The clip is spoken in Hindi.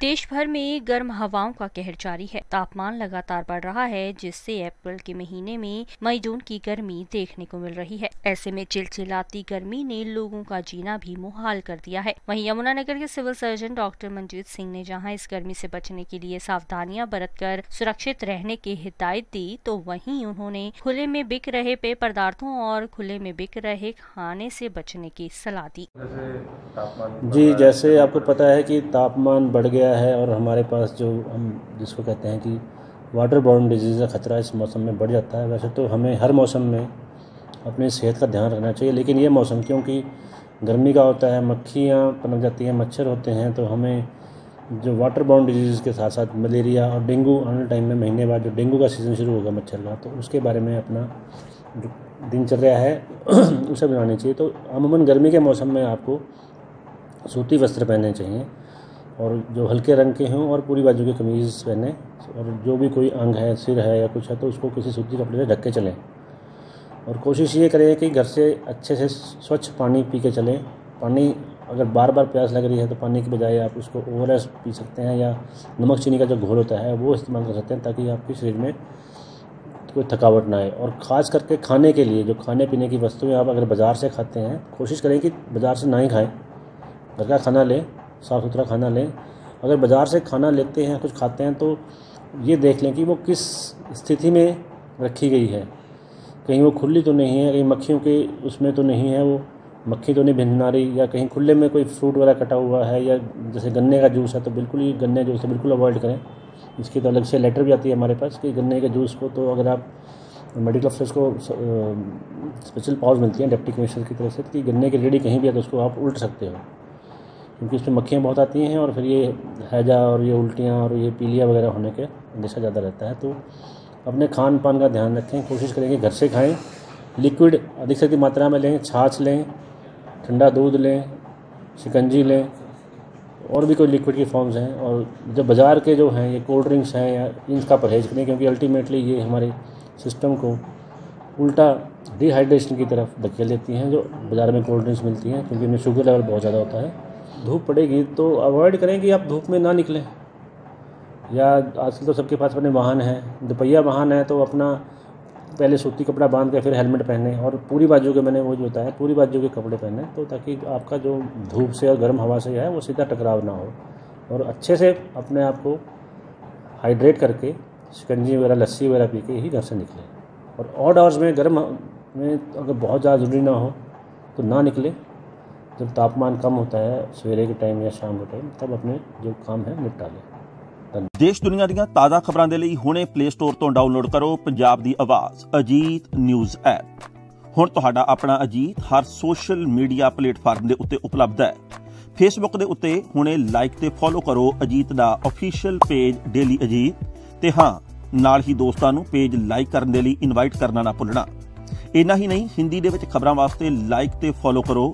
देश भर में गर्म हवाओं का कहर जारी है। तापमान लगातार बढ़ रहा है जिससे अप्रैल के महीने में मई जून की गर्मी देखने को मिल रही है। ऐसे में चिलचिलाती गर्मी ने लोगों का जीना भी मुहाल कर दिया है। वहीं यमुनानगर के civil surgeon doctor Manjeet Singh ने जहाँ इस गर्मी से बचने के लिए सावधानियाँ बरतकर सुरक्षित रहने की हिदायत दी तो वहीं उन्होंने खुले में बिक रहे पेय पदार्थों और खुले में बिक रहे खाने से बचने की सलाह दी। जी जैसे आपको पता है की तापमान बढ़ गया है और हमारे पास जो हम जिसको कहते हैं कि वाटर बॉर्न डिज़ीज़ का ख़तरा इस मौसम में बढ़ जाता है। वैसे तो हमें हर मौसम में अपनी सेहत का ध्यान रखना चाहिए, लेकिन ये मौसम क्योंकि गर्मी का होता है, मक्खियाँ पनप जाती हैं, मच्छर होते हैं तो हमें जो वाटर बॉर्न डिज़ीज़ के साथ साथ मलेरिया और डेंगू आने टाइम में महीने बाद जो डेंगू का सीज़न शुरू होगा मच्छर का तो उसके बारे में अपना जो दिनचर्या है, उसे बनानी चाहिए। तो अमूमन गर्मी के मौसम में आपको सूती वस्त्र पहनने चाहिए। और जो हल्के रंग के हों और पूरी बाजू की कमीज़ पहने और जो भी कोई अंग है, सिर है या कुछ है तो उसको किसी सूती कपड़े से ढक के चलें। और कोशिश ये करें कि घर से अच्छे से स्वच्छ पानी पी के चलें। पानी अगर बार बार प्यास लग रही है तो पानी के बजाय आप उसको ओ पी सकते हैं या नमक चीनी का जो घोल होता है, वो इस्तेमाल कर सकते हैं ताकि आपके शरीर में कोई थकावट ना आए। और ख़ास करके खाने के लिए, जो खाने पीने की वस्तुएँ आप अगर बाज़ार से खाते हैं, कोशिश करें कि बाज़ार से ना ही खाएँ। घर का खाना लें साफ़ सुथरा खाना लें। अगर बाज़ार से खाना लेते हैं, कुछ खाते हैं तो ये देख लें कि वो किस स्थिति में रखी गई है। कहीं वो खुली तो नहीं है, कहीं मक्खियों के उसमें तो नहीं है वो। मक्खी तो नहीं भिन्न रही, या कहीं खुले में कोई फ्रूट वगैरह कटा हुआ है, या जैसे गन्ने का जूस है तो बिल्कुल ही गन्ने जूस है बिल्कुल अवॉइड करें। इसकी तो अलग से लेटर भी आती है हमारे पास कि गन्ने के जूस को तो अगर आप मेडिकल अफसर्स को स्पेशल पावर मिलती हैं डिप्टी कमिश्नर की तरफ़ से, कि गन्ने की रेडी कहीं भी है तो उसको आप उल्ट सकते हो। क्योंकि इसमें मक्खियाँ बहुत आती हैं और फिर ये हैजा और ये उल्टियाँ और ये पीलिया वगैरह होने के अंदेशा ज़्यादा रहता है। तो अपने खान पान का ध्यान रखें, कोशिश करें कि घर से खाएँ, लिक्विड अधिक से अधिक मात्रा में लें, छाछ लें, ठंडा दूध लें, शिकंजी लें, और भी कोई लिक्विड की फॉर्म्स हैं। और जो बाज़ार के जो हैं, ये कोल्ड ड्रिंक्स हैं या इनका परहेज करें, क्योंकि अल्टीमेटली ये हमारे सिस्टम को उल्टा डिहाइड्रेशन की तरफ़ धकेल देती हैं, जो बाज़ार में कोल्ड ड्रिंक्स मिलती हैं, क्योंकि इनमें शुगर लेवल बहुत ज़्यादा होता है। धूप पड़ेगी तो अवॉइड करें कि आप धूप में ना निकलें। या आजकल तो सबके पास अपने वाहन हैं, दोपहिया वाहन है तो अपना पहले सूती कपड़ा बाँध के फिर हेलमेट पहने और पूरी बाजू के मैंने वो जो बताया, पूरी बाजू के कपड़े पहने तो ताकि आपका जो धूप से और गर्म हवा से है, वो सीधा टकराव ना हो। और अच्छे से अपने आप को हाइड्रेट करके, शिकंजी वगैरह, लस्सी वगैरह पी के ही घर से निकले। और ऑड आवर्स में गर्म में अगर बहुत ज़्यादा ज़रूरी ना हो तो ना निकले। जब तापमान कम होता है सवेरे के टाइम या शाम के टाइम तब अपने जो काम है निपटा लें ਦੇਸ਼ ਦੁਨੀਆ ਦੀਆਂ ਤਾਜ਼ਾ ਖਬਰਾਂ ਦੇ ਲਈ ਹੁਣੇ ਪਲੇ ਸਟੋਰ ਤੋਂ ਡਾਊਨਲੋਡ ਕਰੋ ਪੰਜਾਬ ਦੀ ਆਵਾਜ਼ ਅਜੀਤ ਨਿਊਜ਼ ਐਪ ਹੁਣ ਤੁਹਾਡਾ ਆਪਣਾ ਅਜੀਤ ਹਰ ਸੋਸ਼ਲ ਮੀਡੀਆ ਪਲੇਟਫਾਰਮ ਦੇ ਉੱਤੇ ਉਪਲਬਧ ਹੈ ਫੇਸਬੁੱਕ ਦੇ ਉੱਤੇ ਹੁਣੇ ਲਾਈਕ ਤੇ ਫੋਲੋ ਕਰੋ ਅਜੀਤ ਦਾ ਅਫੀਸ਼ੀਅਲ ਪੇਜ ਡੇਲੀ ਅਜੀਤ ਤੇ ਹਾਂ ਨਾਲ ਹੀ ਦੋਸਤਾਂ ਨੂੰ ਪੇਜ ਲਾਈਕ ਕਰਨ ਦੇ ਲਈ ਇਨਵਾਈਟ ਕਰਨਾ ਨਾ ਭੁੱਲਣਾ ਇਨਾ ਹੀ ਨਹੀਂ ਹਿੰਦੀ ਦੇ ਵਿੱਚ ਖਬਰਾਂ ਵਾਸਤੇ ਲਾਈਕ ਤੇ ਫੋਲੋ ਕਰੋ